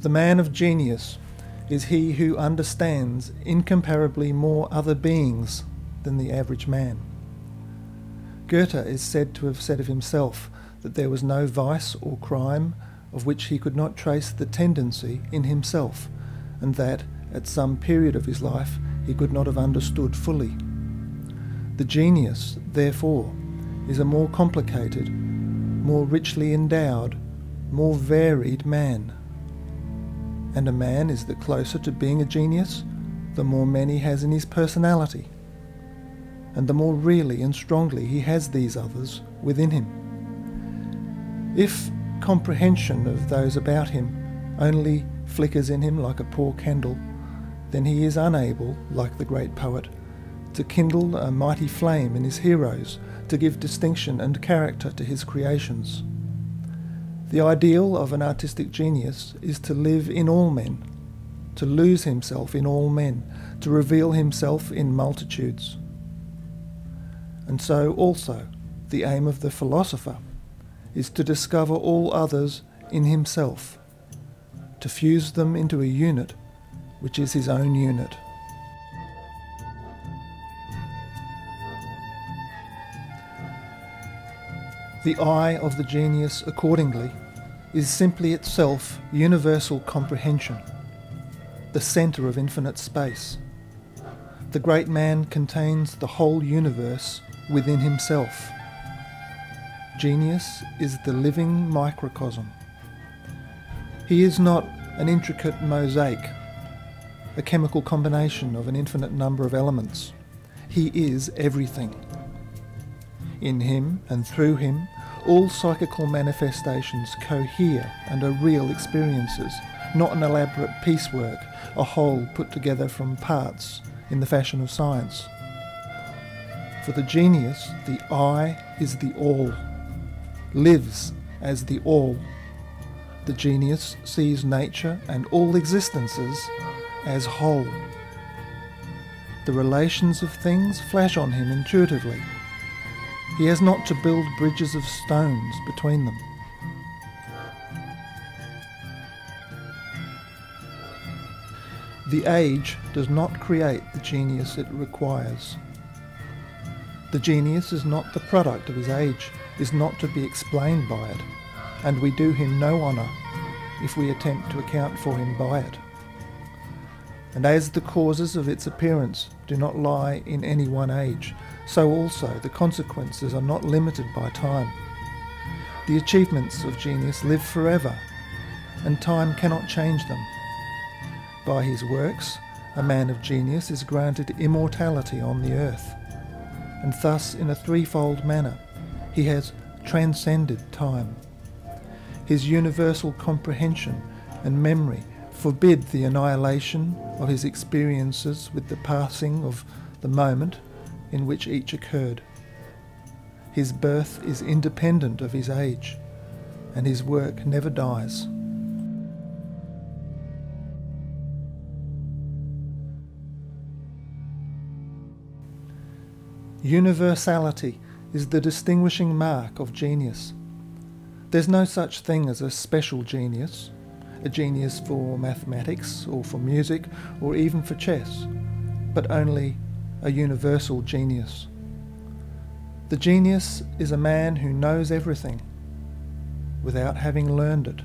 The man of genius is he who understands incomparably more other beings than the average man. Goethe is said to have said of himself that there was no vice or crime of which he could not trace the tendency in himself, and that, at some period of his life, he could not have understood fully. The genius, therefore, is a more complicated, more richly endowed, more varied man. And a man is the closer to being a genius, the more men he has in his personality, and the more really and strongly he has these others within him. If comprehension of those about him only flickers in him like a poor candle, then he is unable, like the great poet, to kindle a mighty flame in his heroes, to give distinction and character to his creations. The ideal of an artistic genius is to live in all men, to lose himself in all men, to reveal himself in multitudes. And so also the aim of the philosopher is to discover all others in himself, to fuse them into a unit which is his own unit. The eye of the genius, accordingly, is simply itself universal comprehension, the centre of infinite space. The great man contains the whole universe within himself. Genius is the living microcosm. He is not an intricate mosaic, a chemical combination of an infinite number of elements. He is everything. In him and through him all psychical manifestations cohere and are real experiences, not an elaborate piecework, a whole put together from parts in the fashion of science. For the genius, the I is the all, lives as the all. The genius sees nature and all existences as whole. The relations of things flash on him intuitively he has not to build bridges of stones between them. The age does not create the genius it requires. The genius is not the product of his age, is not to be explained by it, and we do him no honour if we attempt to account for him by it. And as the causes of its appearance do not lie in any one age, so also the consequences are not limited by time. The achievements of genius live forever, and time cannot change them. By his works, a man of genius is granted immortality on the earth, and thus, in a threefold manner, he has transcended time. His universal comprehension and memory forbid the annihilation of his experiences with the passing of the moment in which each occurred. His birth is independent of his age, and his work never dies. Universality is the distinguishing mark of genius. There's no such thing as a special genius, a genius for mathematics or for music or even for chess, but only a universal genius. The genius is a man who knows everything without having learned it.